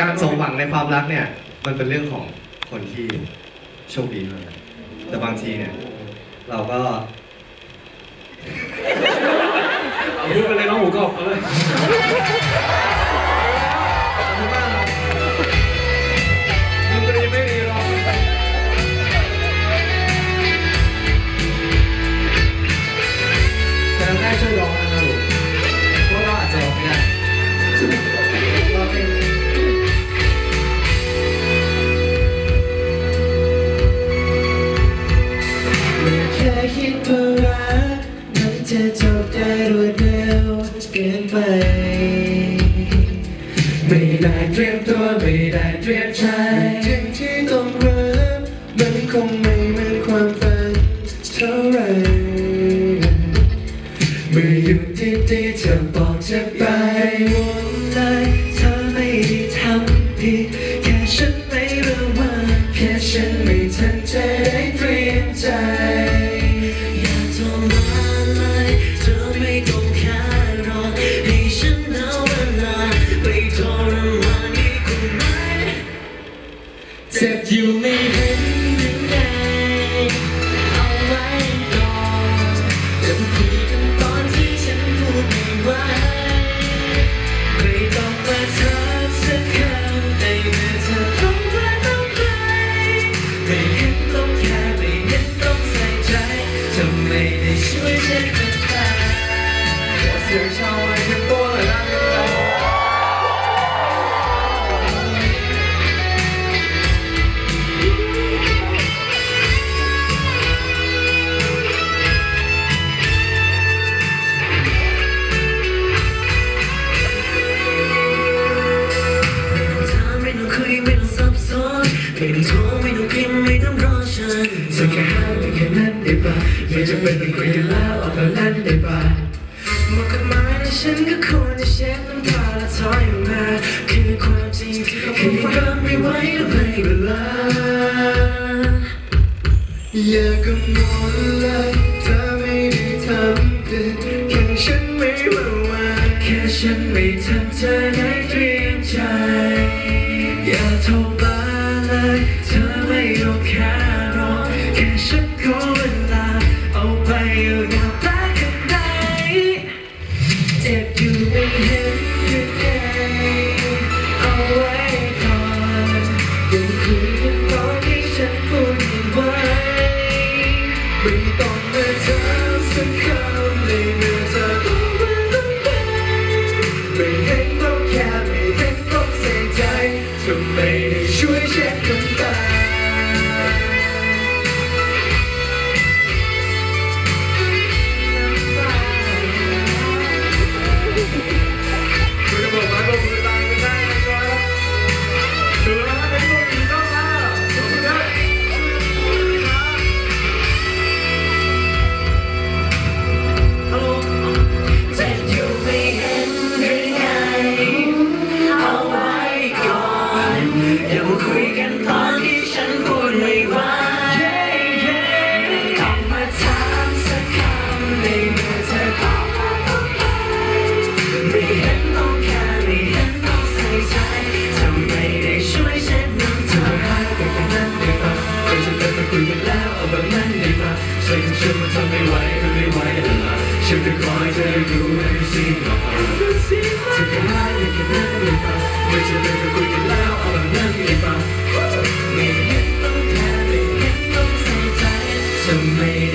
การสมหวังในความรักเนี่ย มันเป็นเรื่องของคนที่โชคดีเท่านั้นแต่บางทีเนี่ย เราก็เอาพูดไปเลยน้องหมูกรอบเอาเลย ได้รวดเร็วเกินไป ไม่ได้เตรียมตัวไม่ได้เตรียมใจถึงที่ต้องรับมันคงไม่เหมือนความฝันเท่าไรเมื่ออยู่ที่ที่เธอบอกจะไปวนเลยเธอไม่ได้ทำผิดแค่ฉันไม่ระวังแค่ฉันไม่ ต้องแค่ไม่เห็นต้องใส่ใจจะไม่ได้ช่วยฉันกันได้ เสียงชาวไอ้เทมโป้เลยนะ ถามไม่ต้องคุยไม่ต้องซับซ้อนไม่ต้องโทรไม่ต้อง ง ได้ปะไม่จำเป็นต้องคุยกันแล้วเอาแบบนั้นได้ปะหมดกันหมายและฉันก็ควรจะเช็ดน้ำตาและถอยออกมาคือความจริงที่เขาพูดกันไม่ไหวและไม่เวลาอย่ากังวลเลยเธอไม่ได้ทำผิดแค่ฉันไม่ระวังแค่ฉันไม่ทันจะได้เตรียมใจอย่าโทรมา Sure as 谁说我真你伟，佢你伟人啊，笑你怪啫，要你先我。To be high, you can Should be found. You're too big, you're quick, you're loud, all I know you're found. 你一刀睇，你一刀細仔，就未。